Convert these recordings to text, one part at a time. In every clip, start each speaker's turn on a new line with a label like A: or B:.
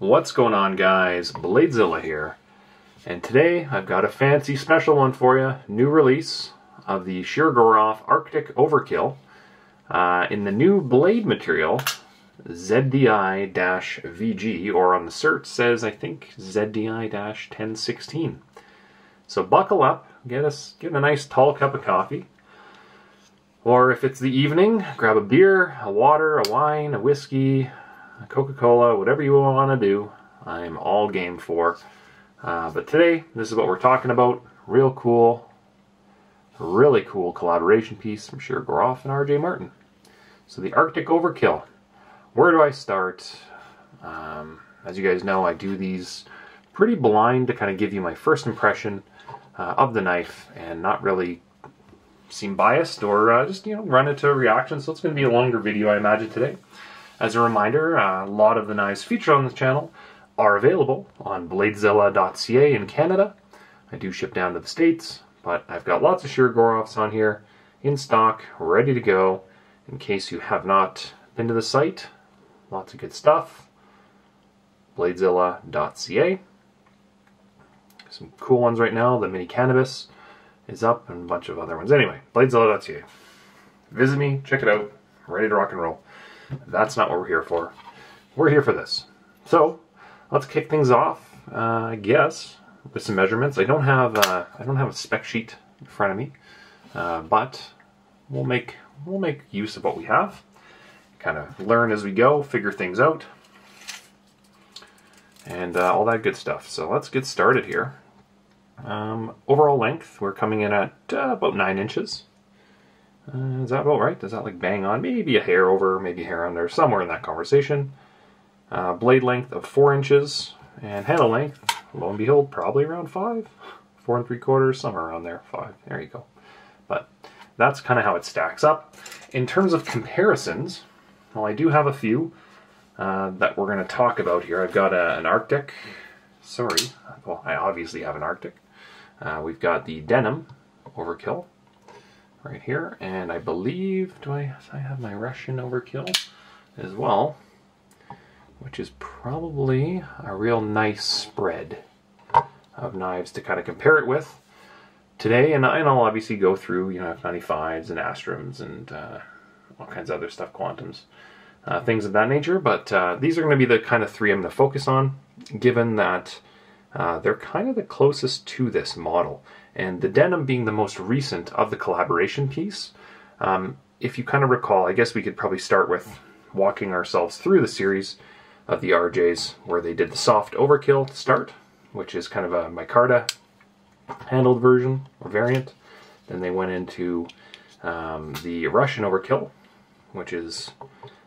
A: What's going on guys? Bladezilla here. And today I've got a fancy special one for you. New release of the Shirogorov Arctic Overkill uh, in the new blade material ZDI-VG or on the cert says I think ZDI-1016. So buckle up, get us get a nice tall cup of coffee. Or if it's the evening, grab a beer, a water, a wine, a whiskey, Coca-Cola, whatever you want to do. I'm all game for. Uh, but today, this is what we're talking about. Real cool, really cool collaboration piece from Shirogorov and RJ Martin. So the Arctic Overkill. Where do I start? Um, as you guys know, I do these pretty blind to kind of give you my first impression uh, of the knife and not really seem biased or uh, just you know run into a reaction. So it's going to be a longer video, I imagine today. As a reminder, a lot of the knives featured on this channel are available on bladezilla.ca in Canada. I do ship down to the States, but I've got lots of Shirogorovs on here in stock, ready to go. In case you have not been to the site, lots of good stuff. bladezilla.ca. Some cool ones right now. The Mini Cannabis is up and a bunch of other ones. Anyway, bladezilla.ca. Visit me, check it out. Ready to rock and roll. That's not what we're here for. We're here for this. So, let's kick things off, uh, I guess, with some measurements. I don't have uh, I don't have a spec sheet in front of me, uh, but we'll make we'll make use of what we have. Kind of learn as we go, figure things out, and uh, all that good stuff. So let's get started here. Um, overall length, we're coming in at uh, about nine inches. Uh, is that about right? Does that like bang on? Maybe a hair over, maybe a hair under, somewhere in that conversation. Uh, blade length of 4 inches, and handle length, lo and behold, probably around 5. 4 and 3 quarters, somewhere around there. 5. There you go. But that's kind of how it stacks up. In terms of comparisons, well, I do have a few uh, that we're going to talk about here. I've got a, an Arctic. Sorry. Well, I obviously have an Arctic. Uh, we've got the Denim Overkill right here, and I believe, do I, I have my Russian Overkill as well? which is probably a real nice spread of knives to kind of compare it with today. And, and I'll obviously go through, you know, F95s and Astrums and uh, all kinds of other stuff, Quantums, uh, things of that nature. But uh, these are going to be the kind of three I'm going to focus on, given that uh, they're kind of the closest to this model. And the denim being the most recent of the collaboration piece. Um, if you kind of recall, I guess we could probably start with walking ourselves through the series of the RJs where they did the soft overkill to start, which is kind of a micarta handled version or variant. Then they went into um, the Russian overkill, which is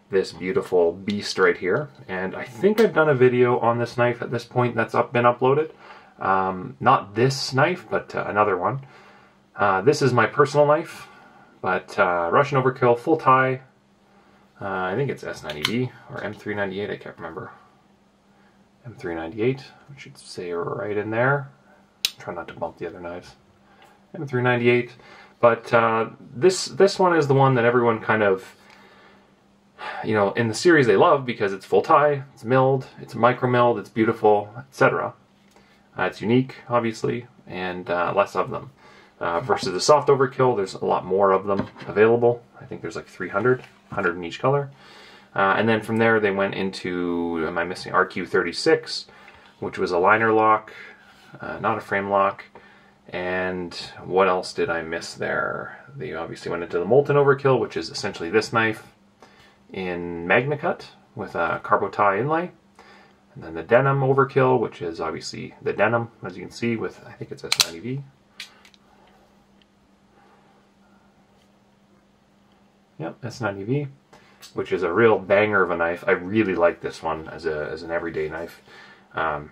A: this beautiful beast right here. And I think I've done a video on this knife at this point that's up, been uploaded. Um, not this knife, but uh, another one. Uh, this is my personal knife, but uh, Russian overkill, full tie, uh, I think it's S90V or M398, I can't remember. M398, I should say right in there. Try not to bump the other knives. M398, but uh, this this one is the one that everyone kind of, you know, in the series they love because it's full tie, it's milled, it's micro milled, it's beautiful, etc. Uh, it's unique, obviously, and uh, less of them. Uh, versus the soft overkill, there's a lot more of them available. I think there's like 300, 100 in each color. Uh, and then from there, they went into, am I missing, RQ36, which was a liner lock, uh, not a frame lock. And what else did I miss there? They obviously went into the Molten Overkill, which is essentially this knife in MagnaCut with a carbo tie inlay. And then the Denim Overkill, which is obviously the denim, as you can see, with I think it's S90V. Yep, S90V, which is a real banger of a knife. I really like this one as a as an everyday knife, um,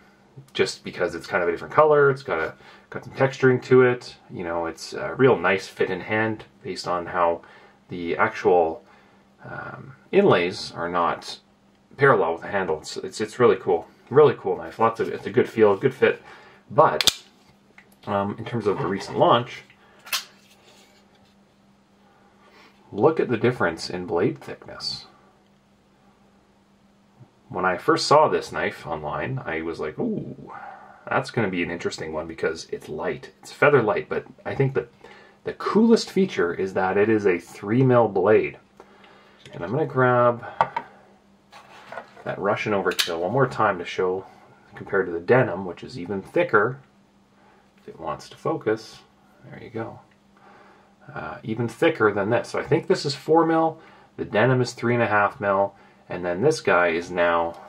A: just because it's kind of a different color. It's got a got some texturing to it. You know, it's a real nice fit in hand based on how the actual um, inlays are not parallel with the handle. It's, it's, it's really cool, really cool knife. Lots of it's a good feel, good fit, but um, in terms of the recent launch Look at the difference in blade thickness. when I first saw this knife online, I was like, ooh, that's going to be an interesting one because it's light. It's feather light, but I think the, the coolest feature is that it is a 3 mil blade. And I'm going to grab that Russian Overkill one more time to show compared to the denim, which is even thicker, if it wants to focus. There you go. Uh, even thicker than this. So I think this is 4 mil, the denim is 3.5 mil, and then this guy is now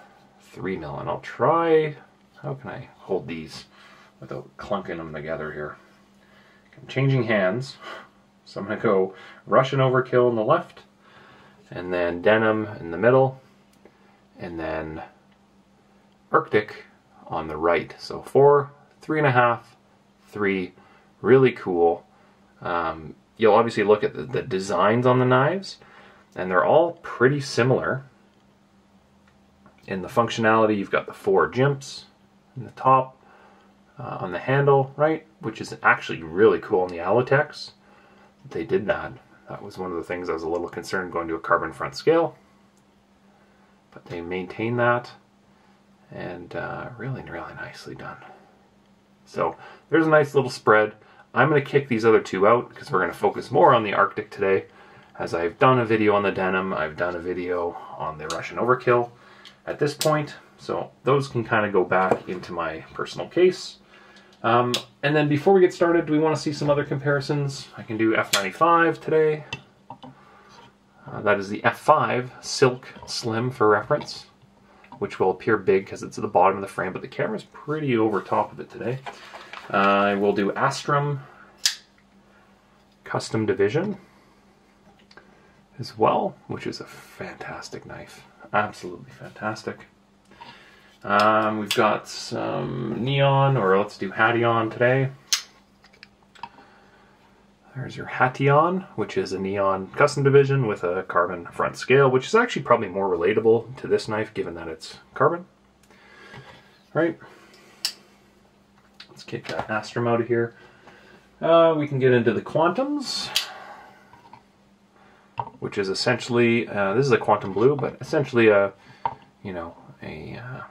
A: 3 mil. And I'll try, how can I hold these without clunking them together here? I'm changing hands. So I'm going to go Russian Overkill on the left, and then Denim in the middle, and then Arctic on the right. So four, three and a half, three, really cool. Um, you'll obviously look at the, the designs on the knives, and they're all pretty similar in the functionality, you've got the four jimps in the top, uh, on the handle, right, which is actually really cool in the Alutex. They did that. That was one of the things I was a little concerned going to a carbon front scale. But they maintain that, and uh, really, really nicely done. So there's a nice little spread. I'm going to kick these other two out because we're going to focus more on the Arctic today. As I've done a video on the denim, I've done a video on the Russian Overkill at this point. So those can kind of go back into my personal case. Um, and then before we get started, do we want to see some other comparisons? I can do F95 today. Uh, that is the F5 Silk Slim for reference, which will appear big because it's at the bottom of the frame, but the camera's pretty over top of it today. Uh, I will do Astrum Custom Division as well, which is a fantastic knife. Absolutely fantastic. Um, we've got some neon, or let's do Hattion today. There's your Hattion, which is a neon custom division with a carbon front scale, which is actually probably more relatable to this knife given that it's carbon. Right. Let's kick that Astrum out of here. Uh, we can get into the Quantums which is essentially uh, this is a quantum blue, but essentially a you know a, uh,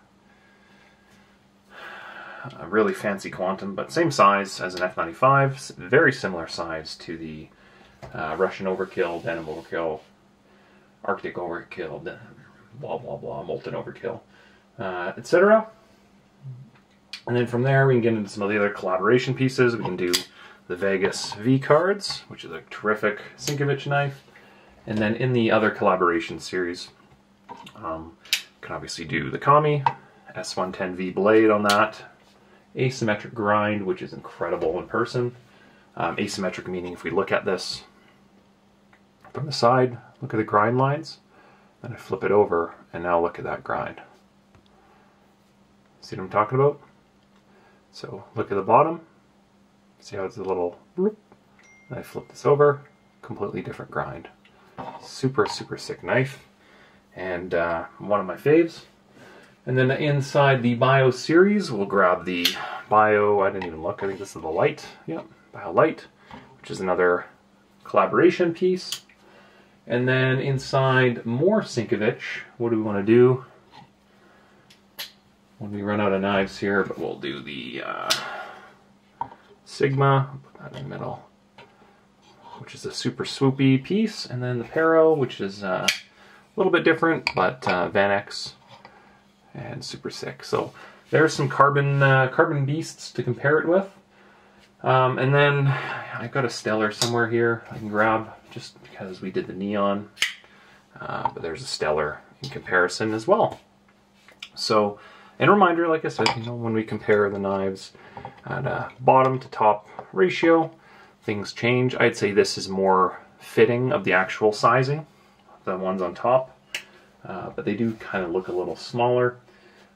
A: a really fancy quantum, but same size as an F95, very similar size to the uh, Russian Overkill, Denim Overkill, Arctic Overkill, blah blah blah, Molten Overkill, uh, etc. And then from there we can get into some of the other collaboration pieces. We can do the Vegas V cards, which is a terrific Sinkevich knife. And then in the other collaboration series, um, can obviously do the Kami, S110V blade on that, asymmetric grind, which is incredible in person. Um, asymmetric meaning if we look at this from the side, look at the grind lines, then I flip it over, and now look at that grind. See what I'm talking about? So look at the bottom, see how it's a little bloop, I flip this over, completely different grind. Super, super sick knife. And uh, one of my faves. And then inside the Bio series, we'll grab the Bio, I didn't even look, I think this is the Light. Yep, Bio Light, which is another collaboration piece. And then inside more Sinkevich, what do we want to do? When we run out of knives here, but we'll do the uh, Sigma, put that in the middle which is a super swoopy piece, and then the Pero, which is uh, a little bit different, but uh, Vanax and super sick. So there's some carbon uh, carbon beasts to compare it with. Um, and then I've got a Stellar somewhere here I can grab just because we did the neon. Uh, but there's a Stellar in comparison as well. So, and a reminder, like I said, you know, when we compare the knives at a bottom to top ratio, things change. I'd say this is more fitting of the actual sizing, the ones on top, uh, but they do kind of look a little smaller.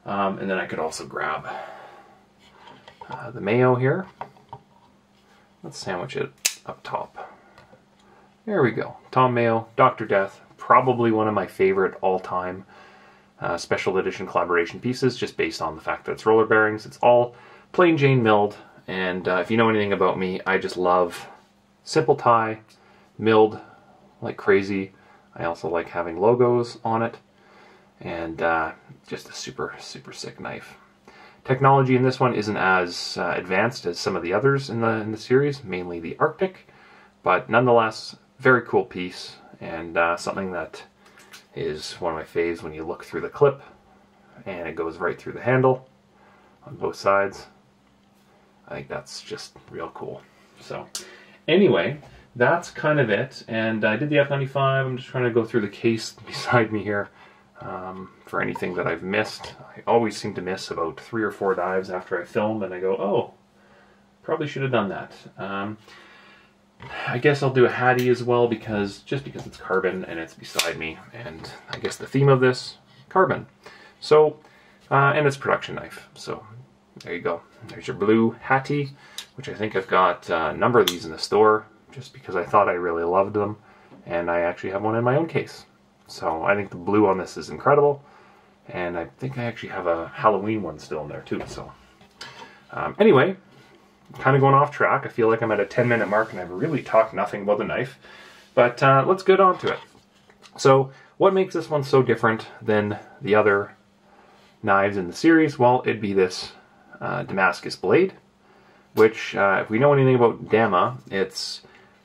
A: Um, and then I could also grab uh, the mayo here. Let's sandwich it up top. There we go. Tom Mayo, Dr. Death, probably one of my favorite all-time uh, special edition collaboration pieces, just based on the fact that it's roller bearings. It's all plain Jane milled, and uh, if you know anything about me, I just love simple tie, milled like crazy. I also like having logos on it. and uh, just a super, super sick knife. Technology in this one isn't as uh, advanced as some of the others in the in the series, mainly the Arctic, but nonetheless, very cool piece and uh, something that is one of my faves when you look through the clip and it goes right through the handle on both sides. I think that's just real cool. So, anyway, that's kind of it. And I did the F95. I'm just trying to go through the case beside me here um, for anything that I've missed. I always seem to miss about three or four dives after I film, and I go, oh, probably should have done that. Um, I guess I'll do a Hati as well because just because it's carbon and it's beside me, and I guess the theme of this carbon. So, uh, and it's production knife. So there you go. There's your blue Hati, which I think I've got uh, a number of these in the store just because I thought I really loved them, and I actually have one in my own case. So I think the blue on this is incredible, and I think I actually have a Halloween one still in there too. So um, anyway, kind of going off track. I feel like I'm at a 10 minute mark and I've really talked nothing about the knife. But uh, let's get on to it. So, what makes this one so different than the other knives in the series? Well, it'd be this uh, Damascus blade, which, uh, if we know anything about Dama, it's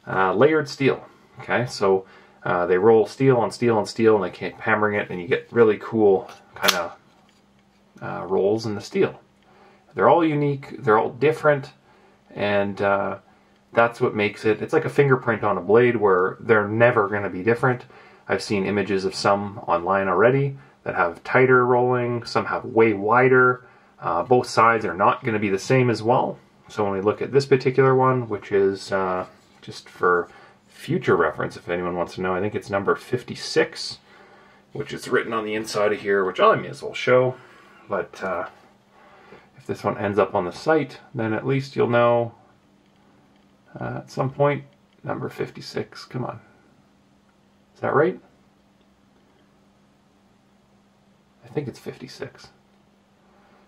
A: uh, layered steel. Okay, so uh, they roll steel on steel on steel and they keep hammering it, and you get really cool kind of uh, rolls in the steel. They're all unique, they're all different and uh, that's what makes it. It's like a fingerprint on a blade where they're never going to be different. I've seen images of some online already that have tighter rolling, some have way wider. Uh, both sides are not going to be the same as well. So when we look at this particular one, which is uh, just for future reference, if anyone wants to know, I think it's number 56, which is written on the inside of here, which I may as well show. But uh, if this one ends up on the site, then at least you'll know uh, at some point, number 56, come on. Is that right? I think it's 56.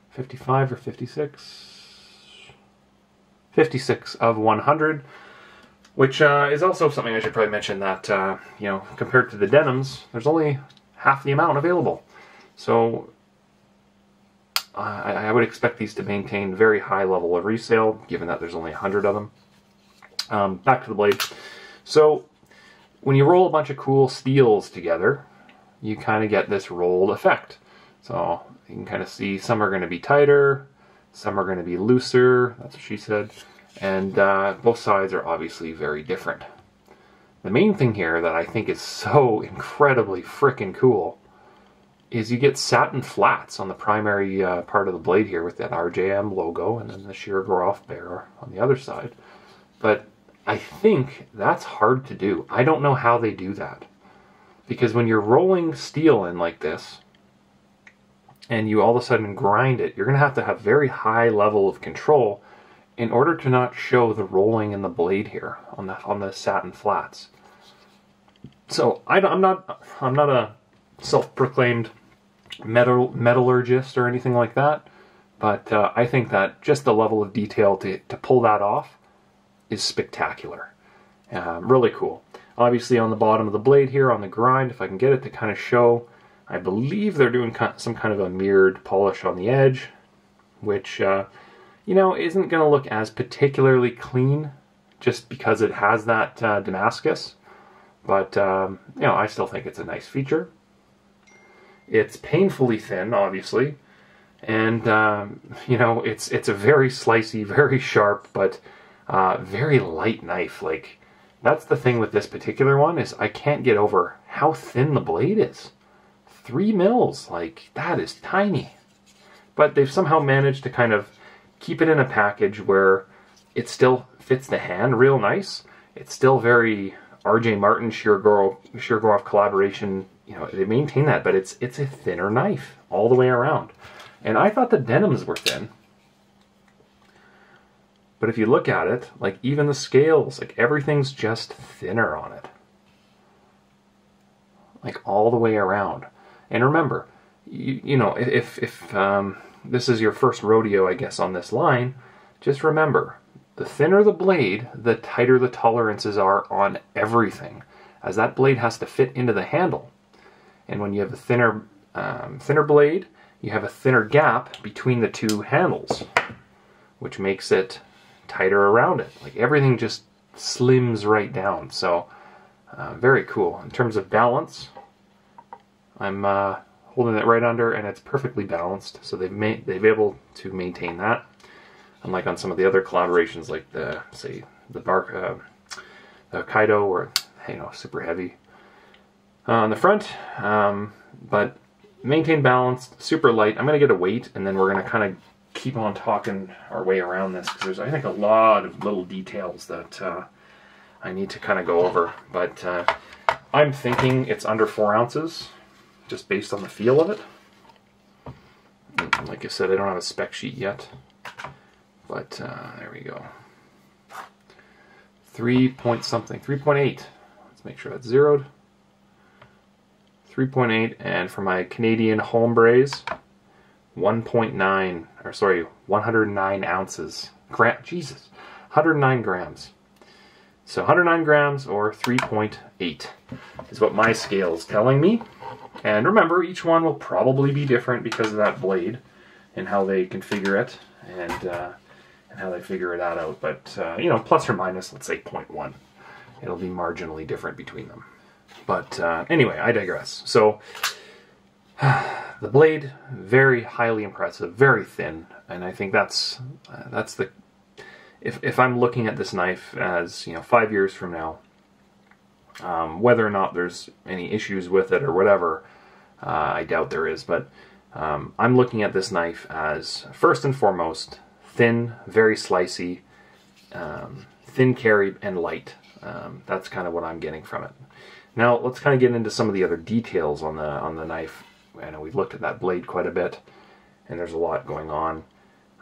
A: 55 or 56? 56 of 100, which uh, is also something I should probably mention that, uh, you know, compared to the denims, there's only half the amount available. So I, I, would expect these to maintain very high level of resale, given that there's only 100 of them. Um, back to the blade. So, when you roll a bunch of cool steels together, you kind of get this rolled effect. So, you can kind of see some are going to be tighter, some are going to be looser, that's what she said, and uh, both sides are obviously very different. The main thing here that I think is so incredibly freaking cool is you get satin flats on the primary uh, part of the blade here with that RJM logo and then the Shirogorov bear on the other side. But I think that's hard to do. I don't know how they do that. Because when you're rolling steel in like this, and you all of a sudden grind it, you're going to have to have very high level of control in order to not show the rolling in the blade here on the on the satin flats. So I, am not I'm not a self-proclaimed metal, metallurgist or anything like that, but uh, I think that just the level of detail to, to pull that off is spectacular. Um, really cool. Obviously, on the bottom of the blade here, on the grind, if I can get it to kind of show, I believe they're doing some kind of a mirrored polish on the edge, which, uh, you know, isn't going to look as particularly clean just because it has that uh, Damascus. But, um, you know, I still think it's a nice feature. It's painfully thin, obviously, and um, you know it's it's a very slicey, very sharp, but uh, very light knife. Like that's the thing with this particular one is I can't get over how thin the blade is. Three mils, like that is tiny. But they've somehow managed to kind of keep it in a package where it still fits the hand real nice. It's still very R.J. Martin Shirogorov collaboration you know they maintain that, but it's it's a thinner knife all the way around. And I thought the denims were thin. But if you look at it, like even the scales, like everything's just thinner on it. Like all the way around. And remember, you, you know, if if um, this is your first rodeo, I guess, on this line, just remember, the thinner the blade, the tighter the tolerances are on everything, as that blade has to fit into the handle. And when you have a thinner um, thinner blade, you have a thinner gap between the two handles, which makes it tighter around it. Like everything just slims right down. So uh, very cool. In terms of balance, I'm uh, holding it right under and it's perfectly balanced. So they've made they've able to maintain that. Unlike on some of the other collaborations, like the say the Bark, uh, the Kaido, or you know super heavy uh, on the front. Um, but maintain balance, super light. I'm gonna get a weight, and then we're gonna kind of keep on talking our way around this because there's I think a lot of little details that uh, I need to kind of go over. But uh, I'm thinking it's under four ounces, just based on the feel of it. And like I said, I don't have a spec sheet yet, but uh, there we go. Three point something, 3.8. Let's make sure that's zeroed. 3.8, and for my Canadian hombres, 1.9, or sorry, 109 ounces. Gram, Jesus, 109 grams. So 109 grams or 3.8 is what my scale is telling me. And remember, each one will probably be different because of that blade and how they configure it and uh, and how they figure that out. But uh, you know, plus or minus, let's say 0.1. It'll be marginally different between them. But uh, anyway, I digress. So the blade, very highly impressive, very thin, and I think that's uh, that's the if if I'm looking at this knife as you know five years from now, um, whether or not there's any issues with it or whatever, uh, I doubt there is, but um, I'm looking at this knife as first and foremost thin, very slicey, um, thin carry and light. Um, that's kind of what I'm getting from it. Now let's kind of get into some of the other details on the on the knife. I know we've looked at that blade quite a bit, and there's a lot going on.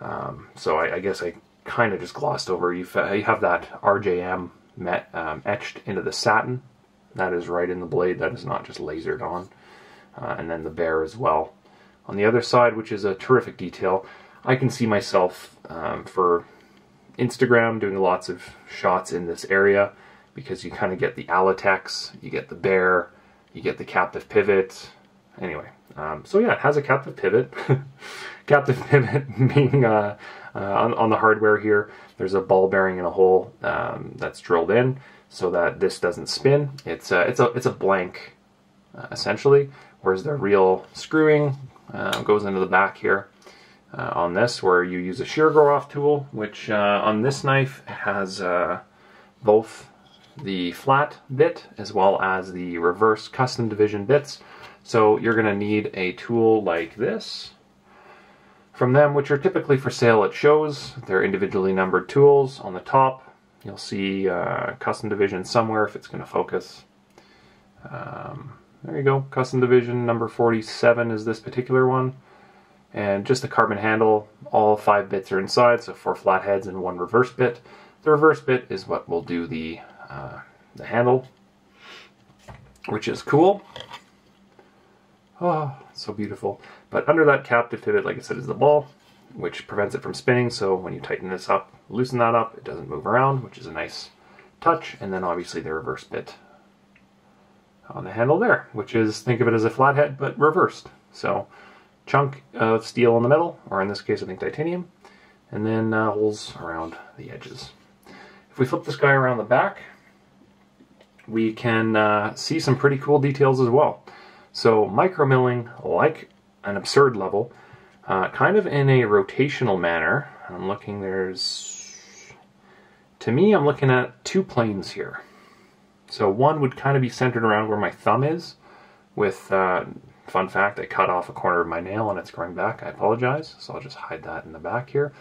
A: Um, so I, I, guess I kind of just glossed over. You, you have that RJM met, um, etched into the satin. That is right in the blade. That is not just lasered on. Uh, and then the bear as well. On the other side, which is a terrific detail, I can see myself um, for Instagram doing lots of shots in this area because you kind of get the Alutex, you get the bear, you get the captive pivot. Anyway, um, so yeah, it has a captive pivot. captive pivot being uh, on, on, the hardware here, there's a ball bearing in a hole um, that's drilled in so that this doesn't spin. It's a, it's a, it's a blank uh, essentially, whereas the real screwing uh, goes into the back here. Uh, on this, where you use a Shirogorov tool, which uh, on this knife has both the flat bit as well as the reverse custom division bits. So you're going to need a tool like this from them, which are typically for sale at shows. They're individually numbered tools. On the top, you'll see uh, custom division somewhere if it's going to focus. Um, there you go, custom division number 47 is this particular one. And just the carbon handle, all five bits are inside, so four flatheads and one reverse bit. The reverse bit is what will do the uh, the handle, which is cool. Oh, so beautiful. But under that captive pivot, like I said, is the ball, which prevents it from spinning. So when you tighten this up, loosen that up, it doesn't move around, which is a nice touch. And then obviously the reverse bit on the handle there, which is, think of it as a flathead, but reversed. So chunk of steel in the middle, or in this case, I think titanium, and then uh, holes around the edges. If we flip this guy around the back, we can uh, see some pretty cool details as well. So micromilling, like an absurd level, uh, kind of in a rotational manner. I'm looking, there's, to me, I'm looking at two planes here. So one would kind of be centered around where my thumb is, with, uh, fun fact, I cut off a corner of my nail and it's growing back. I apologize, so I'll just hide that in the back here.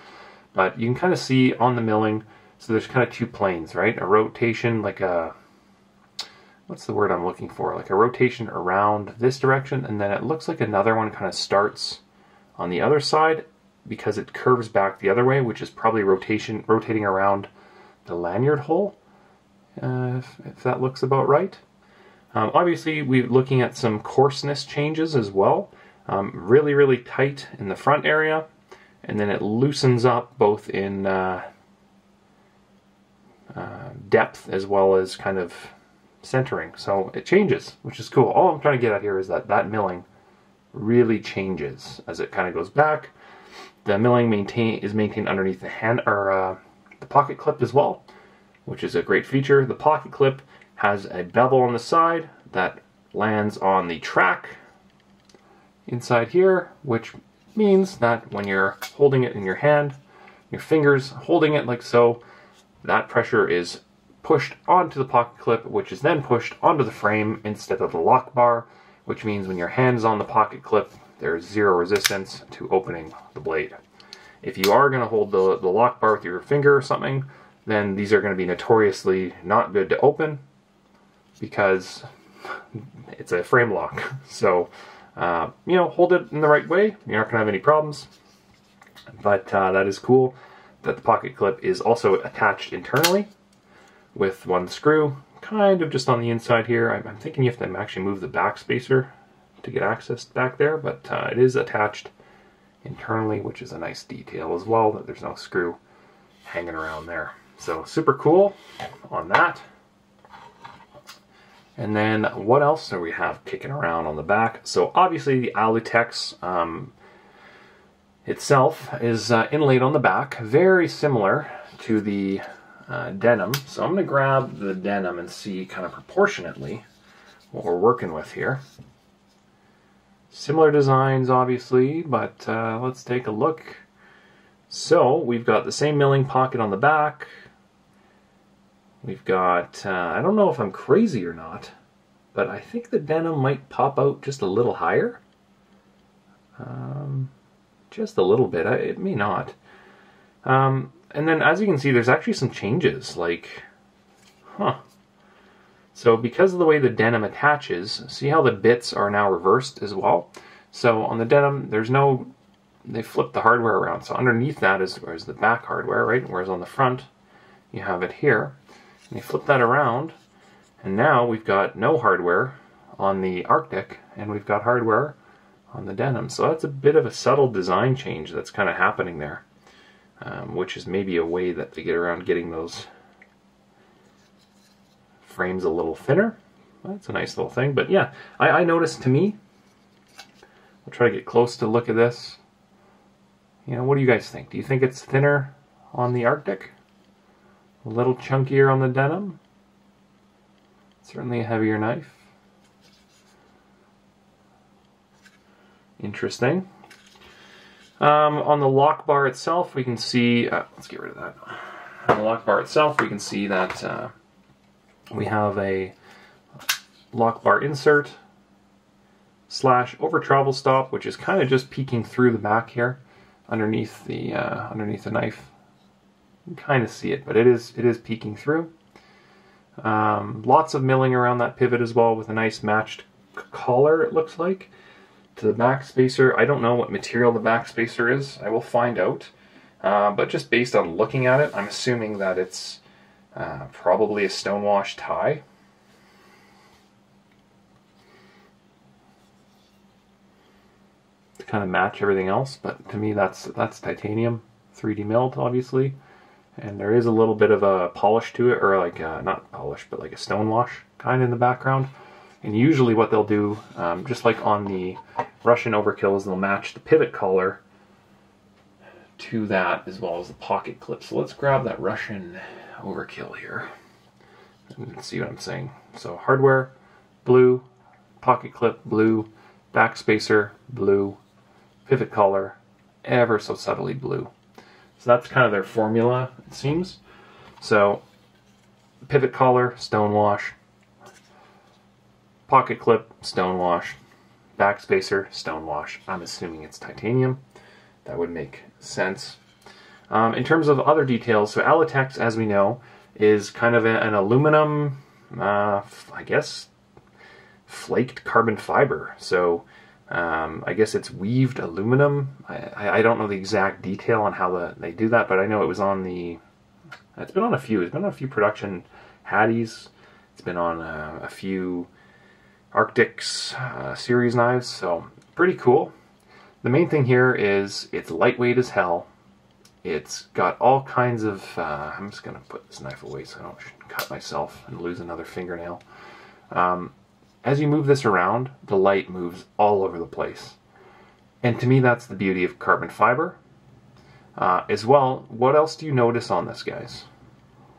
A: But you can kind of see on the milling, so there's kind of two planes, right? A rotation, like a what's the word I'm looking for? Like a rotation around this direction, and then it looks like another one kind of starts on the other side because it curves back the other way, which is probably rotation rotating around the lanyard hole, uh, if, if, that looks about right. Um, obviously, we're looking at some coarseness changes as well. Um, really, really tight in the front area, and then it loosens up both in uh, uh, depth as well as kind of centering. So it changes, which is cool. All I'm trying to get at here is that that milling really changes as it kind of goes back. The milling maintain is maintained underneath the hand or uh, the pocket clip as well, which is a great feature. The pocket clip has a bevel on the side that lands on the track inside here, which means that when you're holding it in your hand, your fingers holding it like so, that pressure is pushed onto the pocket clip, which is then pushed onto the frame instead of the lock bar, which means when your hand is on the pocket clip, there's zero resistance to opening the blade. If you are going to hold the, the lock bar with your finger or something, then these are going to be notoriously not good to open because it's a frame lock. So, uh, you know, hold it in the right way. You're not going to have any problems. But uh, that is cool that the pocket clip is also attached internally with one screw, kind of just on the inside here. I'm, I'm thinking you have to actually move the back spacer to get access back there, but uh, it is attached internally, which is a nice detail as well, that there's no screw hanging around there. So super cool on that. And then what else do we have kicking around on the back? So obviously the Alutex um, itself is uh, inlaid on the back, very similar to the uh, denim. So I'm going to grab the denim and see kind of proportionately what we're working with here. Similar designs, obviously, but uh, let's take a look. So we've got the same milling pocket on the back. We've got, uh, I don't know if I'm crazy or not, but I think the denim might pop out just a little higher. Um, just a little bit. It may not. Um, and then as you can see, there's actually some changes. Like, huh. So because of the way the denim attaches, see how the bits are now reversed as well? So on the denim, there's no, they flip the hardware around. So underneath that is, is the back hardware, right? Whereas on the front, you have it here. And you flip that around, and now we've got no hardware on the Arctic, and we've got hardware on the denim. So that's a bit of a subtle design change that's kind of happening there, um, which is maybe a way that they get around getting those frame's a little thinner. That's a nice little thing. But yeah, I, I noticed to me, I'll try to get close to look at this. You know, what do you guys think? Do you think it's thinner on the Arctic? A little chunkier on the denim? Certainly a heavier knife. Interesting. Um, on the lock bar itself, we can see, uh, let's get rid of that. On the lock bar itself, we can see that uh, we have a lock bar insert slash over travel stop, which is kind of just peeking through the back here underneath the uh, underneath the knife. You can kind of see it, but it is it is peeking through. Um, lots of milling around that pivot as well with a nice matched collar, it looks like. To the back spacer, I don't know what material the back spacer is. I will find out. Uh, but just based on looking at it, I'm assuming that it's uh, probably a stonewash tie. To kind of match everything else, but to me that's that's titanium, 3D milled, obviously. And there is a little bit of a polish to it, or like a, not polish, but like a stonewash kind in the background. And usually what they'll do, um, just like on the Russian overkill, is they'll match the pivot collar to that as well as the pocket clip. So let's grab that Russian overkill here. And see what I'm saying. So hardware, blue, pocket clip, blue, back spacer, blue, pivot collar, ever so subtly blue. So that's kind of their formula, it seems. So pivot collar, stonewash, pocket clip, stonewash, back spacer, stonewash. I'm assuming it's titanium. That would make sense. Um, in terms of other details, so Alutex, as we know, is kind of an aluminum, uh, I guess, flaked carbon fiber. So um, I guess it's weaved aluminum. I, I, don't know the exact detail on how the, they do that, but I know it was on the. It's been on a few. It's been on a few production Hatis. It's been on uh, a few Arctics uh, series knives. So pretty cool. The main thing here is it's lightweight as hell. It's got all kinds of, uh, I'm just going to put this knife away so I don't cut myself and lose another fingernail. Um, as you move this around, the light moves all over the place. And to me, that's the beauty of carbon fiber. Uh, as well, what else do you notice on this, guys?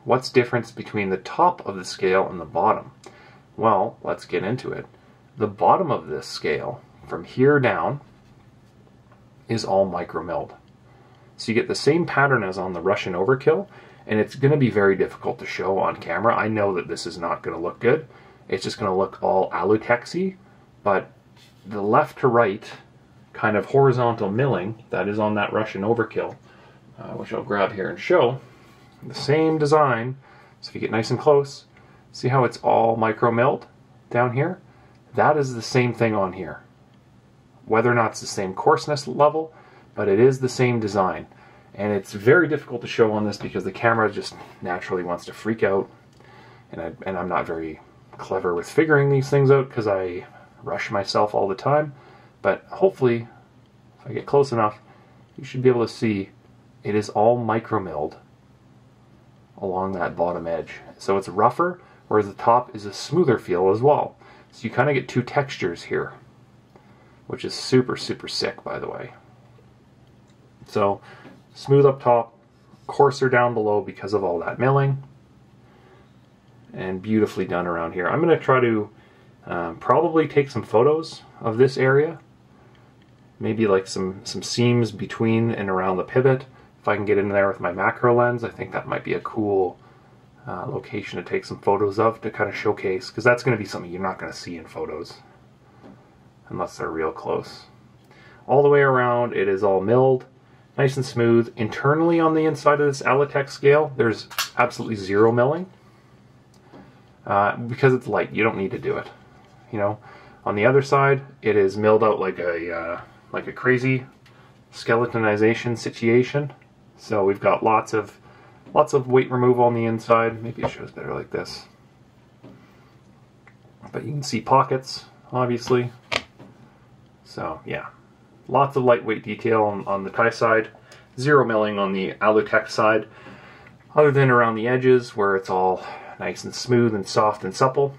A: What's difference between the top of the scale and the bottom? Well, let's get into it. The bottom of this scale, from here down, is all micro milled. So you get the same pattern as on the Russian Overkill, and it's going to be very difficult to show on camera. I know that this is not going to look good. It's just going to look all alutexy, but the left to right kind of horizontal milling that is on that Russian Overkill, uh, which I'll grab here and show, the same design. So if you get nice and close, see how it's all micro milled down here? That is the same thing on here. Whether or not it's the same coarseness level, but it is the same design. And it's very difficult to show on this because the camera just naturally wants to freak out. And, I, and I'm not very clever with figuring these things out because I rush myself all the time. But hopefully, if I get close enough, you should be able to see it is all micro milled along that bottom edge. So it's rougher, whereas the top is a smoother feel as well. So you kind of get two textures here, which is super, super sick, by the way. So smooth up top, coarser down below because of all that milling, and beautifully done around here. I'm going to try to um, probably take some photos of this area maybe like some, some seams between and around the pivot. If I can get in there with my macro lens, I think that might be a cool uh, location to take some photos of to kind of showcase, because that's going to be something you're not going to see in photos unless they're real close. All the way around, it is all milled, nice and smooth. Internally on the inside of this Alutex scale, there's absolutely zero milling. Uh, because it's light, you don't need to do it. You know, on the other side, it is milled out like a uh, like a crazy skeletonization situation. So we've got lots of lots of weight removal on the inside. Maybe it shows better like this. But you can see pockets, obviously. So yeah, lots of lightweight detail on, on the tie side. Zero milling on the Alutex side, other than around the edges where it's all nice and smooth and soft and supple.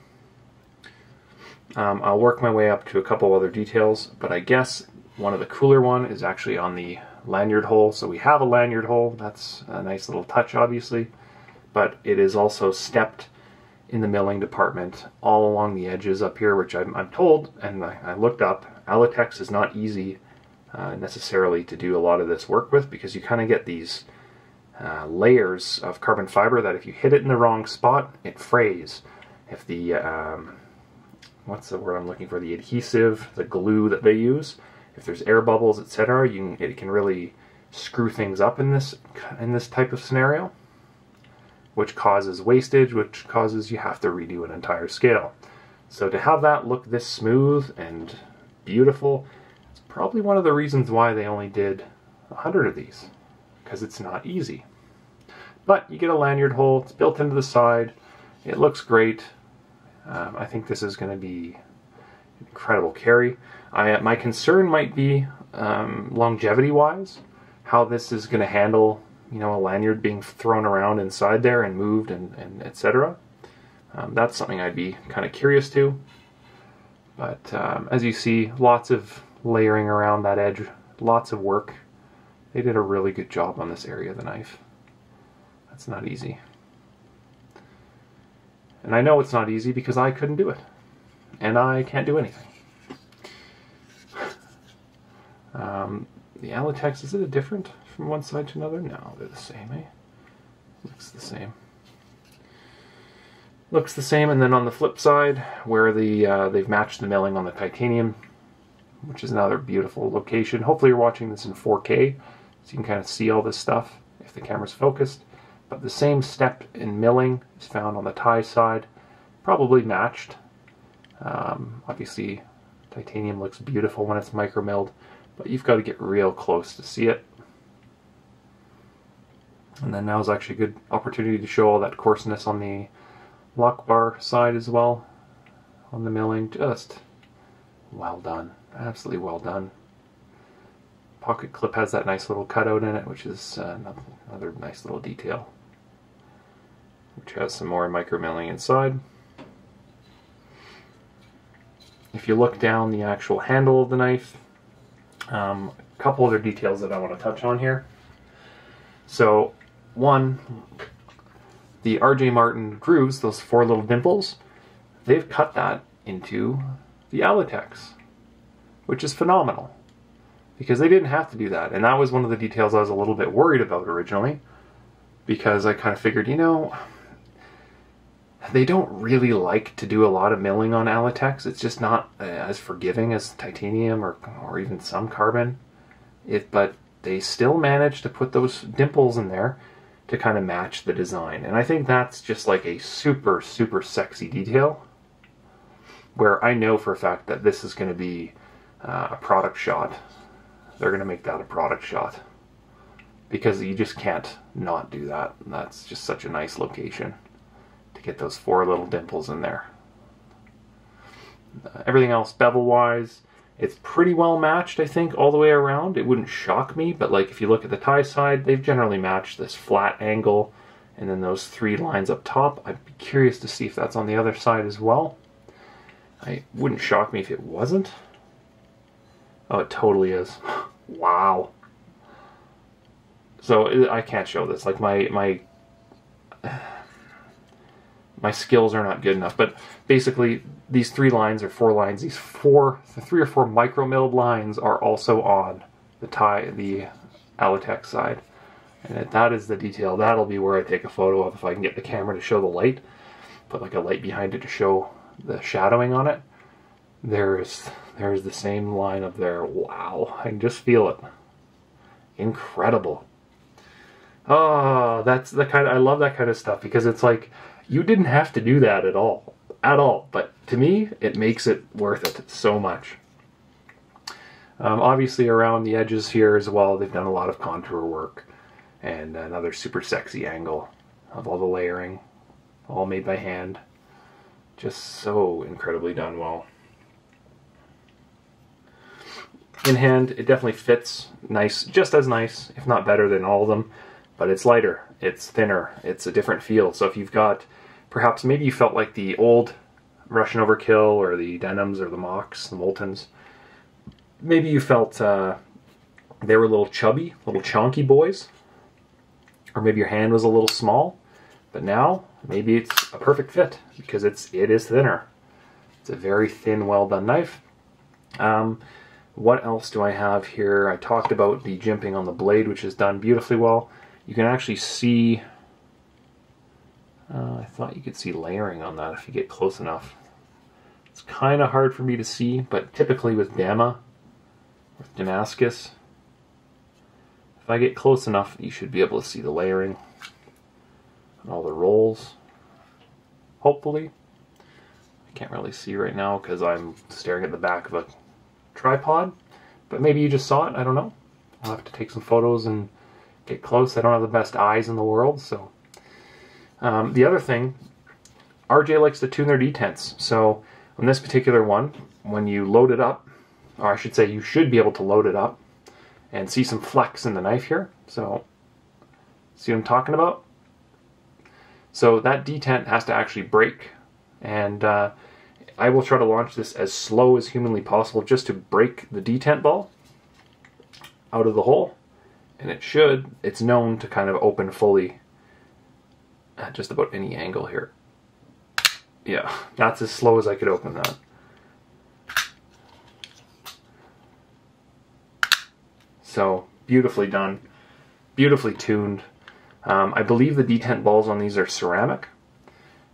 A: Um, I'll work my way up to a couple other details, but I guess one of the cooler one is actually on the lanyard hole. So we have a lanyard hole. That's a nice little touch, obviously. But it is also stepped in the milling department all along the edges up here, which I'm, I'm told, and I, I, looked up, Alutex is not easy uh, necessarily to do a lot of this work with because you kind of get these uh, layers of carbon fiber that if you hit it in the wrong spot, it frays. If the, um, what's the word I'm looking for, the adhesive, the glue that they use, if there's air bubbles, etc., you it can really screw things up in this in this type of scenario, which causes wastage, which causes you have to redo an entire scale. So to have that look this smooth and beautiful, it's probably one of the reasons why they only did a hundred of these, because it's not easy. But you get a lanyard hole, it's built into the side, it looks great. Um, I think this is going to be incredible carry. I, my concern might be um, longevity-wise, how this is going to handle, you know, a lanyard being thrown around inside there and moved and, and etc. Um, that's something I'd be kind of curious to. But um, as you see, lots of layering around that edge, lots of work. They did a really good job on this area of the knife. That's not easy. And I know it's not easy because I couldn't do it. And I can't do anything. Um, the Alutex, is it different from one side to another? No, they're the same, eh? Looks the same. Looks the same, and then on the flip side, where the uh, they've matched the milling on the titanium, which is another beautiful location. Hopefully you're watching this in 4K, so you can kind of see all this stuff if the camera's focused. But the same step in milling is found on the tie side, probably matched. Um, obviously, titanium looks beautiful when it's micro milled but you've got to get real close to see it. And then now is actually a good opportunity to show all that coarseness on the lock bar side as well. On the milling, just well done. Absolutely well done. Pocket clip has that nice little cutout in it, which is uh, another nice little detail. Which has some more micro milling inside. If you look down the actual handle of the knife, Um, a couple other details that I want to touch on here. So, one, the RJ Martin grooves, those four little dimples, they've cut that into the Alutex, which is phenomenal because they didn't have to do that. And that was one of the details I was a little bit worried about originally because I kind of figured, you know, they don't really like to do a lot of milling on Alutex. It's just not uh, as forgiving as titanium or, or even some carbon. But they still manage to put those dimples in there to kind of match the design. And I think that's just like a super, super sexy detail where I know for a fact that this is going to be uh, a product shot. They're going to make that a product shot because you just can't not do that. That's just such a nice location to get those four little dimples in there. Uh, everything else bevel wise, it's pretty well matched, I think, all the way around. It wouldn't shock me, but like if you look at the ti side, they've generally matched this flat angle and then those three lines up top. I'd be curious to see if that's on the other side as well. I wouldn't shock me if it wasn't. Oh, it totally is. wow. So I can't show this. Like my my my skills are not good enough. But basically, these three lines or four lines, these four, the three or four micro milled lines are also on the ti, the Alutex side. And that is the detail. That'll be where I take a photo of if I can get the camera to show the light. Put like a light behind it to show the shadowing on it. There's there's the same line up there. Wow, I can just feel it. Incredible. Oh, that's the kind of, I love that kind of stuff because it's like you didn't have to do that at all. At all. But to me, it makes it worth it so much. Um, obviously, around the edges here as well, they've done a lot of contour work and another super sexy angle of all the layering, all made by hand. Just so incredibly done well. In hand, it definitely fits nice, just as nice, if not better than all of them but it's lighter, it's thinner, it's a different feel. So if you've got, perhaps maybe you felt like the old Russian Overkill or the Denims or the Machs, the Moltens, maybe you felt uh, they were a little chubby, little chonky boys, or maybe your hand was a little small, but now maybe it's a perfect fit because it's it is thinner. It's a very thin, well done knife. Um, what else do I have here? I talked about the jimping on the blade, which is done beautifully well you can actually see, uh, I thought you could see layering on that if you get close enough. It's kind of hard for me to see, but typically with Dama, with Damascus, if I get close enough, you should be able to see the layering and all the rolls. Hopefully. I can't really see right now because I'm staring at the back of a tripod, but maybe you just saw it, I don't know. I'll have to take some photos and get close. I don't have the best eyes in the world, so. Um, the other thing, RJ likes to tune their detents. So on this particular one, when you load it up, or I should say you should be able to load it up and see some flex in the knife here. So see what I'm talking about? So that detent has to actually break and uh, I will try to launch this as slow as humanly possible just to break the detent ball out of the hole and it should, it's known to kind of open fully at just about any angle here. Yeah, that's as slow as I could open that. So, beautifully done, beautifully tuned. Um, I believe the detent balls on these are ceramic.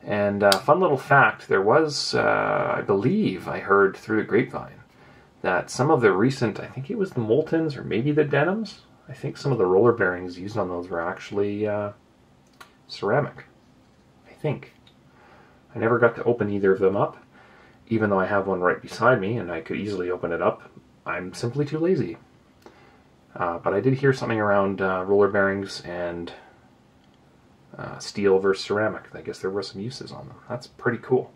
A: And uh, fun little fact, there was, uh, I believe, I heard through the grapevine, that some of the recent, I think it was the Moltens or maybe the Denims, I think some of the roller bearings used on those were actually uh, ceramic. I think. I never got to open either of them up, even though I have one right beside me and I could easily open it up. I'm simply too lazy. Uh, but I did hear something around uh, roller bearings and uh, steel versus ceramic. I guess there were some uses on them. That's pretty cool.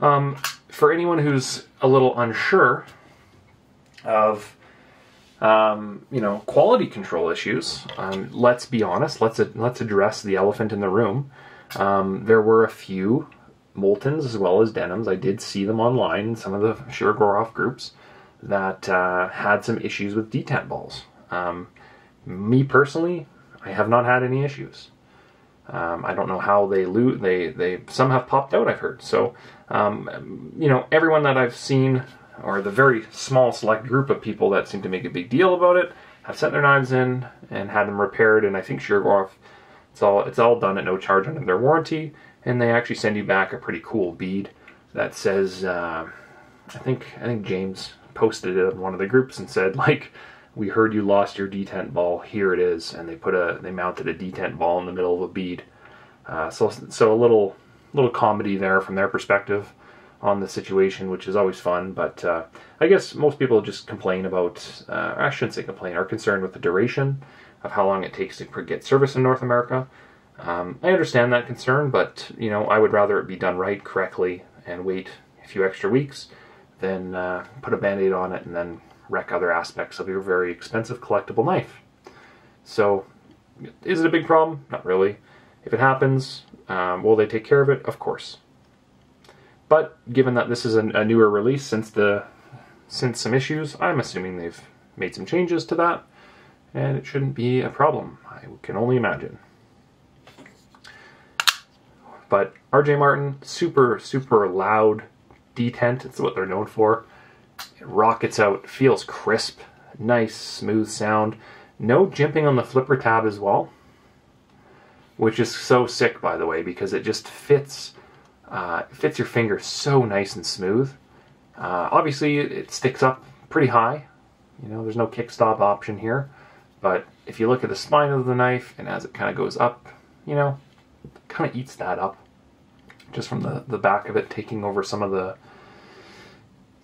A: Um, for anyone who's a little unsure of um, you know, quality control issues. Um, let's be honest. Let's let's address the elephant in the room. Um, there were a few Moltens as well as Denims. I did see them online in some of the Shirogorov groups that uh, had some issues with detent balls. Um, me personally, I have not had any issues. Um, I don't know how they loot. They they some have popped out. I've heard. So um, you know, everyone that I've seen, or the very small select group of people that seem to make a big deal about it, have sent their knives in and had them repaired. And I think Shirogorov, it's all it's all done at no charge under their warranty, and they actually send you back a pretty cool bead that says. Uh, I think I think James posted it in one of the groups and said like we heard you lost your detent ball here it is and they put a they mounted a detent ball in the middle of a bead uh, so so a little little comedy there from their perspective on the situation which is always fun but uh, I guess most people just complain about uh, I shouldn't say complain are concerned with the duration of how long it takes to get service in North America um, I understand that concern but you know I would rather it be done right correctly and wait a few extra weeks than uh, put a band-aid on it and then wreck other aspects of your very expensive collectible knife. So, is it a big problem? Not really. If it happens, um, will they take care of it? Of course. But given that this is a, a newer release since the since some issues, I'm assuming they've made some changes to that, and it shouldn't be a problem. I can only imagine. But RJ Martin, super, super loud detent. It's what they're known for. It rockets out, feels crisp, nice, smooth sound. No jimping on the flipper tab as well, which is so sick, by the way, because it just fits uh, fits your finger so nice and smooth. Uh, obviously, it sticks up pretty high. You know, there's no kickstop option here, but if you look at the spine of the knife and as it kind of goes up, you know, kind of eats that up just from the, the back of it taking over some of the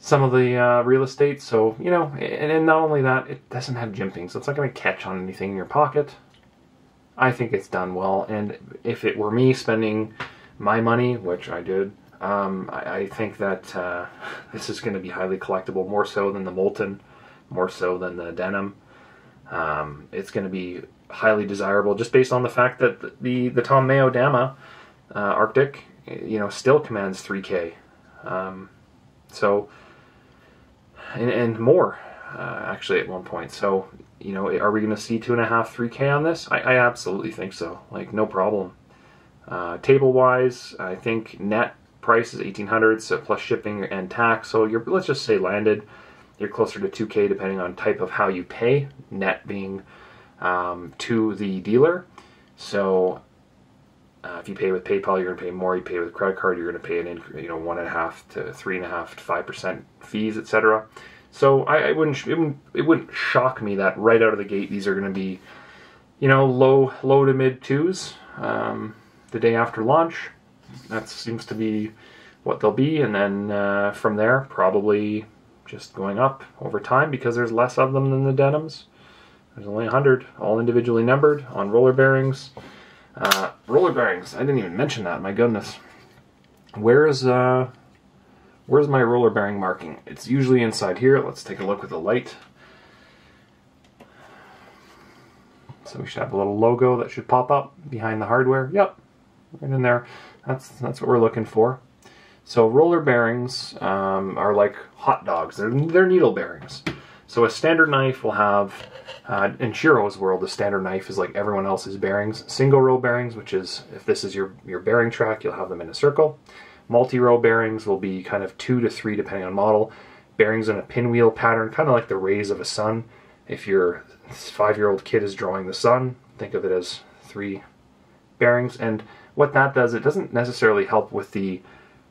A: some of the uh, real estate. So, you know, and, and, not only that, it doesn't have jimping, so it's not going to catch on anything in your pocket. I think it's done well, and if it were me spending my money, which I did, um, I, I, think that uh, this is going to be highly collectible, more so than the Molten, more so than the Denim. Um, it's going to be highly desirable just based on the fact that the the Tom Mayo Dama uh, Arctic, you know, still commands 3K. Um, so and, and more uh, actually at one point. So you know, are we going to see two and a half, three K on this? I, I, absolutely think so. Like no problem. Uh, table wise, I think net price is eighteen hundred, so plus shipping and tax. So you're let's just say landed, you're closer to two K depending on type of how you pay. Net being um, to the dealer. So uh, if you pay with PayPal, you're going to pay more. You pay with credit card, you're going to pay an you know, one and a half to three and a half to five percent fees, etc. So I, I, wouldn't it, wouldn't it wouldn't shock me that right out of the gate these are going to be, you know, low low to mid twos um, the day after launch. That seems to be what they'll be, and then uh, from there probably just going up over time because there's less of them than the denims. There's only 100, all individually numbered on roller bearings. Uh, roller bearings. I didn't even mention that. My goodness. Where's uh, where's my roller bearing marking? It's usually inside here. Let's take a look with the light. So we should have a little logo that should pop up behind the hardware. Yep, right in there. That's that's what we're looking for. So roller bearings um, are like hot dogs. They're they're needle bearings. So a standard knife will have, uh, in Shiro's world, the standard knife is like everyone else's bearings. Single row bearings, which is, if this is your, your bearing track, you'll have them in a circle. Multi-row bearings will be kind of two to three depending on model. Bearings in a pinwheel pattern, kind of like the rays of a sun. If your five-year-old kid is drawing the sun, think of it as three bearings. And what that does, it doesn't necessarily help with the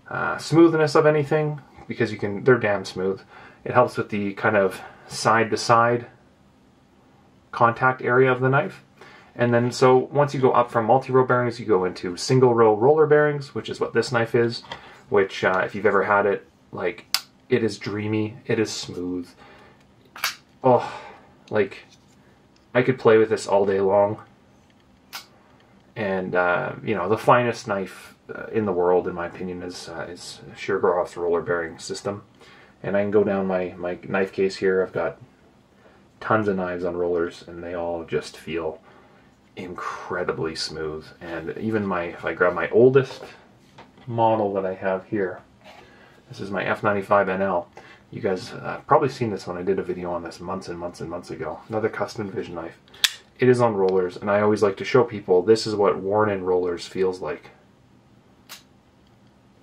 A: uh, smoothness of anything, because you can, they're damn smooth. It helps with the kind of side to side contact area of the knife. And then so once you go up from multi-row bearings, you go into single row roller bearings, which is what this knife is, which uh, if you've ever had it, like it is dreamy, it is smooth. Oh, like I could play with this all day long. And uh, you know, the finest knife uh, in the world, in my opinion, is uh, is Shirogorov's roller bearing system and I can go down my, my knife case here. I've got tons of knives on rollers and they all just feel incredibly smooth. And even my, if I grab my oldest model that I have here, this is my F95NL. You guys uh, probably seen this one. I did a video on this months and months and months ago. Another custom vision knife. It is on rollers, and I always like to show people this is what worn in rollers feels like.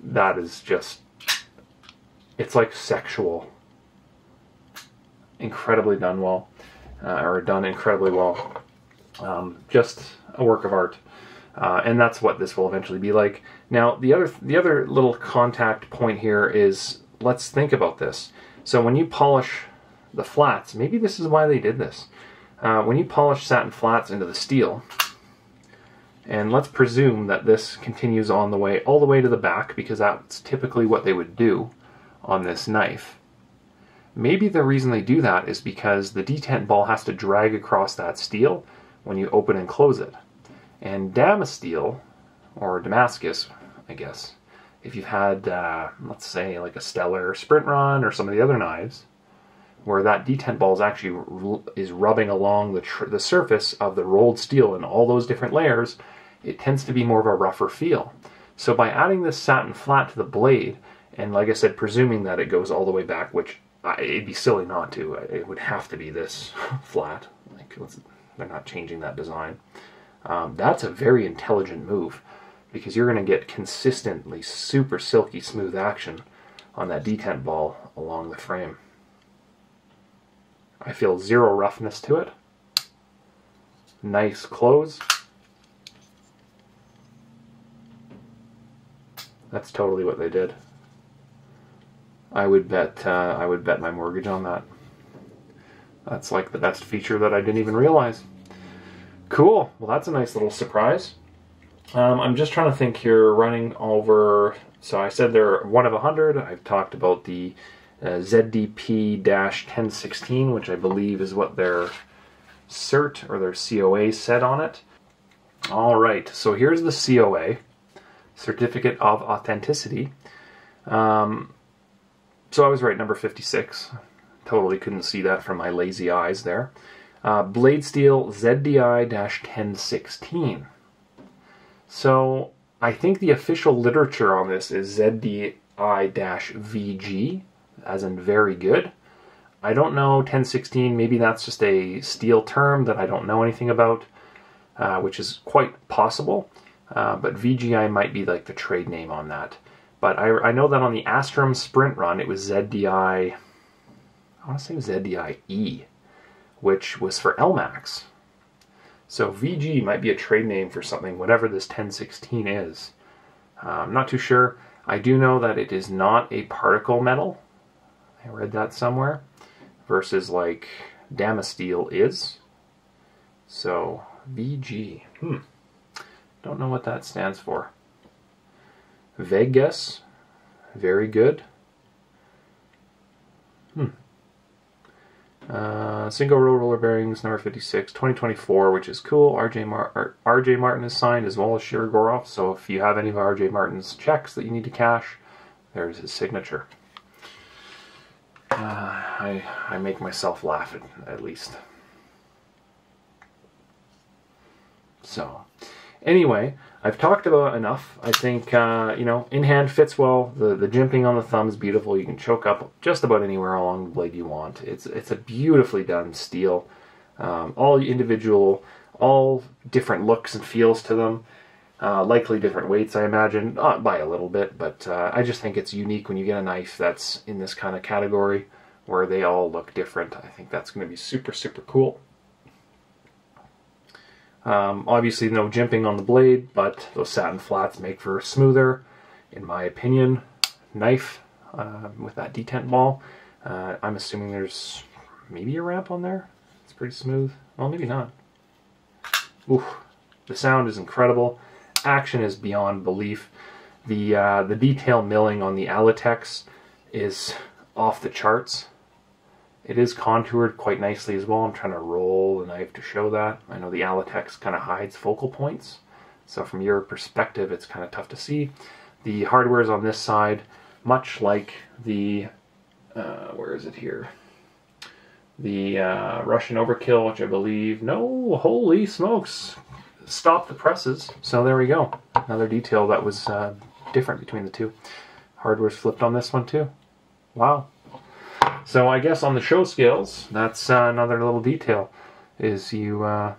A: That is just, it's like sexual. Incredibly done well, uh, or done incredibly well. Um, just a work of art. Uh, and that's what this will eventually be like. Now, the other the other little contact point here is let's think about this. So when you polish the flats, maybe this is why they did this. Uh, when you polish satin flats into the steel, and let's presume that this continues on the way all the way to the back because that's typically what they would do on this knife. Maybe the reason they do that is because the detent ball has to drag across that steel when you open and close it. And Damasteel, or Damascus, I guess, if you've had, uh, let's say, like a Stellar Sprint Run or some of the other knives, where that detent ball is actually is rubbing along the, the surface of the rolled steel in all those different layers, it tends to be more of a rougher feel. So by adding this satin flat to the blade, and like I said, presuming that it goes all the way back, which I, it'd be silly not to, it would have to be this flat. Like they're not changing that design. Um, that's a very intelligent move because you're going to get consistently super silky smooth action on that detent ball along the frame. I feel zero roughness to it. Nice close. That's totally what they did. I would bet uh, I would bet my mortgage on that. That's like the best feature that I didn't even realize. Cool. Well, that's a nice little surprise. Um, I'm just trying to think here, running over. So I said they're one of a hundred. I've talked about the uh, ZDP-1016, which I believe is what their cert or their COA said on it. All right. So here's the COA, Certificate of Authenticity. Um, so I was right, number 56. Totally couldn't see that from my lazy eyes there. Uh, Blade Steel ZDI-1016. So I think the official literature on this is ZDI-VG, as in very good. I don't know 1016, maybe that's just a steel term that I don't know anything about, uh, which is quite possible. Uh, but VGI might be like the trade name on that. But I, I know that on the Astrom Sprint Run, it was ZDI, I want to say it was ZDI E which was for Elmax. So VG might be a trade name for something, whatever this 1016 is. Uh, I'm not too sure. I do know that it is not a particle metal. I read that somewhere. Versus like Damasteel is. So VG. Hmm. Don't know what that stands for. Vegas. Very good. Hmm. Uh, single row roller bearings, number 56, 2024, which is cool. RJ, Mar- RJ Martin is signed as well as Shirogorov, so if you have any of RJ Martin's checks that you need to cash, there's his signature. Uh, I, I make myself laugh at, at least. So, anyway, I've talked about enough. I think, uh, you know, in hand fits well. The, the jimping on the thumb is beautiful. You can choke up just about anywhere along the blade you want. It's, it's a beautifully done steel. Um, all individual, all different looks and feels to them. Uh, likely different weights, I imagine, not by a little bit, but uh, I just think it's unique when you get a knife that's in this kind of category where they all look different. I think that's going to be super, super cool. Um, obviously no jimping on the blade, but those satin flats make for a smoother, in my opinion, knife uh, with that detent ball. Uh, I'm assuming there's maybe a ramp on there. It's pretty smooth. Well, maybe not. Ooh, the sound is incredible. Action is beyond belief. The uh, the detail milling on the Alutex is off the charts. It is contoured quite nicely as well. I'm trying to roll the knife to show that. I know the Alutex kind of hides focal points, so from your perspective it's kind of tough to see. The hardware is on this side, much like the, uh, where is it here? The uh, Russian Overkill, which I believe, no, holy smokes, stop the presses. So there we go. Another detail that was uh, different between the two. Hardware's flipped on this one too. Wow. So I guess on the show scales, that's uh, another little detail. Is you? Uh,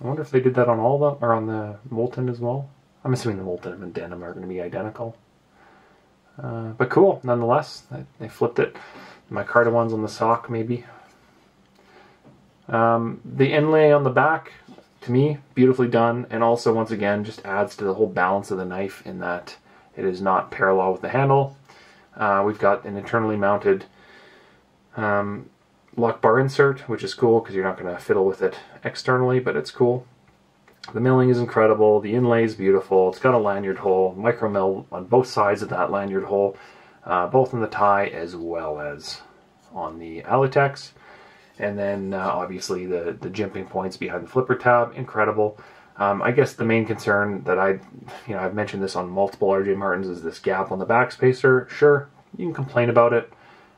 A: I wonder if they did that on all the or on the Molten as well. I'm assuming the Molten and Denim are going to be identical. Uh, but cool, nonetheless. They flipped it. My ones on the sock, maybe. Um, the inlay on the back, to me, beautifully done, and also once again just adds to the whole balance of the knife in that it is not parallel with the handle. Uh, we've got an internally mounted um, lock bar insert, which is cool because you're not going to fiddle with it externally, but it's cool. The milling is incredible. The inlay is beautiful. It's got a lanyard hole, micro mill on both sides of that lanyard hole, uh, both in the ti as well as on the Alutex. And then uh, obviously the, the jimping points behind the flipper tab, incredible. Um, I guess the main concern that I, you know, I've mentioned this on multiple RJ Martins is this gap on the backspacer. Sure, you can complain about it,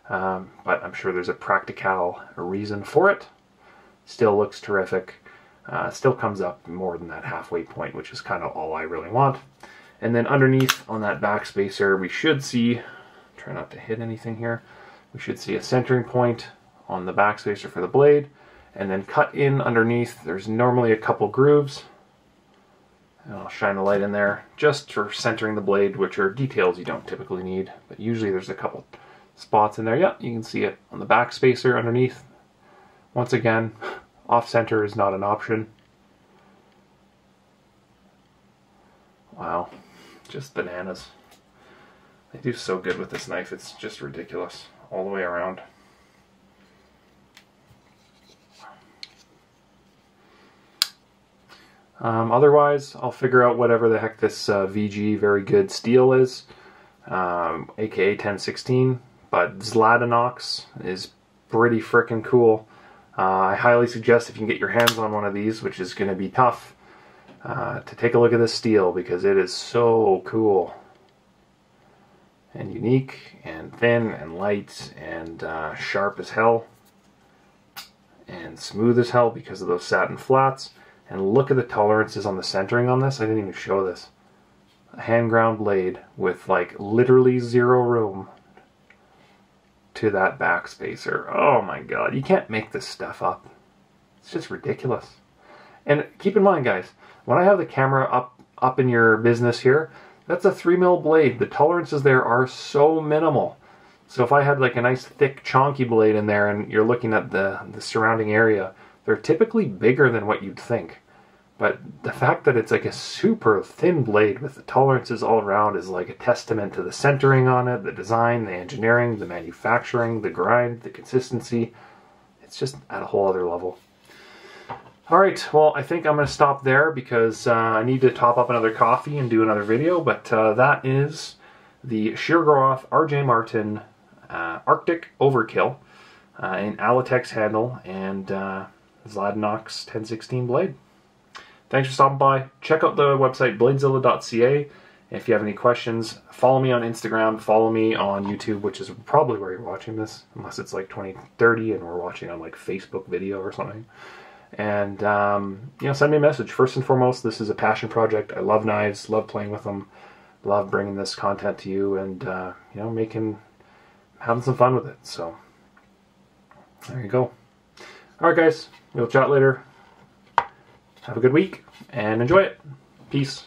A: um, but I'm sure there's a practical reason for it. Still looks terrific. Uh, still comes up more than that halfway point, which is kind of all I really want. And then underneath on that backspacer, we should see, try not to hit anything here, we should see a centering point on the back spacer for the blade. And then cut in underneath, there's normally a couple grooves. And I'll shine a light in there just for centering the blade, which are details you don't typically need. But usually there's a couple spots in there. Yeah, you can see it on the back spacer underneath. Once again, off center is not an option. Wow, just bananas. They do so good with this knife, it's just ridiculous all the way around. Um, otherwise, I'll figure out whatever the heck this uh, VG very good steel is, um, aka 1016. But Zladinox is pretty freaking cool. Uh, I highly suggest if you can get your hands on one of these, which is going to be tough, uh, to take a look at this steel because it is so cool and unique and thin and light and uh, sharp as hell and smooth as hell because of those satin flats. And look at the tolerances on the centering on this. I didn't even show this. A hand ground blade with like literally zero room to that backspacer. Oh my god, you can't make this stuff up. It's just ridiculous. And keep in mind, guys, when I have the camera up up in your business here, that's a 3 mil blade. The tolerances there are so minimal. So if I had like a nice thick chonky blade in there and you're looking at the, the surrounding area, they're typically bigger than what you'd think. But the fact that it's like a super thin blade with the tolerances all around is like a testament to the centering on it, the design, the engineering, the manufacturing, the grind, the consistency. It's just at a whole other level. All right, well, I think I'm going to stop there because uh, I need to top up another coffee and do another video, but uh, that is the Shirogorov RJ Martin uh, Arctic Overkill uh, in Alutex handle and Zladinox 1016 blade. Thanks for stopping by. Check out the website bladezilla.ca. If you have any questions, follow me on Instagram, follow me on YouTube, which is probably where you're watching this, unless it's like 2030 and we're watching on like Facebook video or something. And, um, you know, send me a message. First and foremost, this is a passion project. I love knives, love playing with them, love bringing this content to you and, uh, you know, making, having some fun with it. So, there you go. All right, guys, we'll chat later. Have a good week and enjoy it. Peace.